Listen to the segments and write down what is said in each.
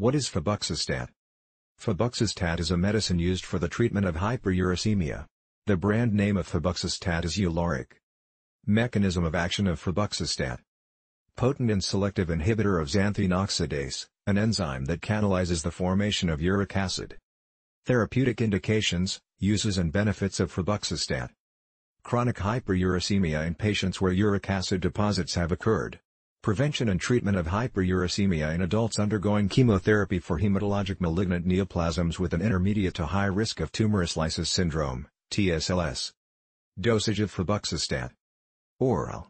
What is febuxostat? Febuxostat is a medicine used for the treatment of hyperuricemia. The brand name of febuxostat is Uloric. Mechanism of action of febuxostat. Potent and selective inhibitor of xanthine oxidase, an enzyme that catalyzes the formation of uric acid. Therapeutic indications, uses and benefits of febuxostat. Chronic hyperuricemia in patients where uric acid deposits have occurred. Prevention and treatment of hyperuricemia in adults undergoing chemotherapy for hematologic malignant neoplasms with an intermediate to high risk of tumorous lysis syndrome, TSLS. Dosage of febuxostat. Oral.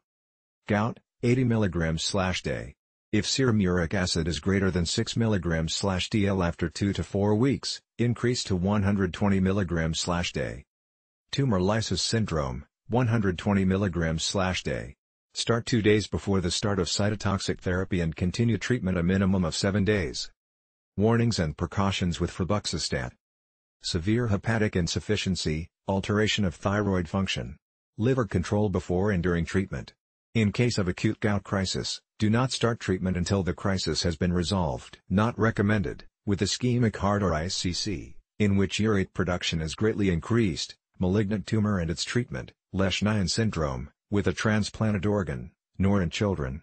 Gout, 80 mg day. If serum uric acid is greater than 6 mg DL after 2 to 4 weeks, increase to 120 mg day. Tumor lysis syndrome, 120 mg day. Start 2 days before the start of cytotoxic therapy and continue treatment a minimum of 7 days. Warnings and precautions with febuxostat. Severe hepatic insufficiency, alteration of thyroid function. Liver control before and during treatment. In case of acute gout crisis, do not start treatment until the crisis has been resolved. Not recommended, with ischemic heart or ICC, in which urate production is greatly increased, malignant tumor and its treatment, Lesch-Nyhan syndrome, with a transplanted organ, nor in children.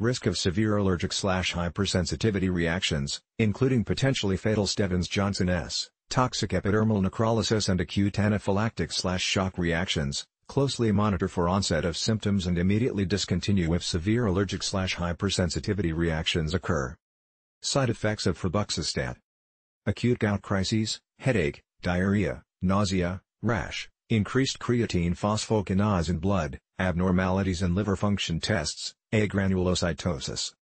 Risk of severe allergic-hypersensitivity reactions, including potentially fatal Stevens-Johnson-S, toxic epidermal necrolysis and acute anaphylactic-shock reactions, closely monitor for onset of symptoms and immediately discontinue if severe allergic-hypersensitivity reactions occur. Side effects of febuxostat. Acute gout crises, headache, diarrhea, nausea, rash, increased creatine phosphokinase in blood, abnormalities in liver function tests, agranulocytosis,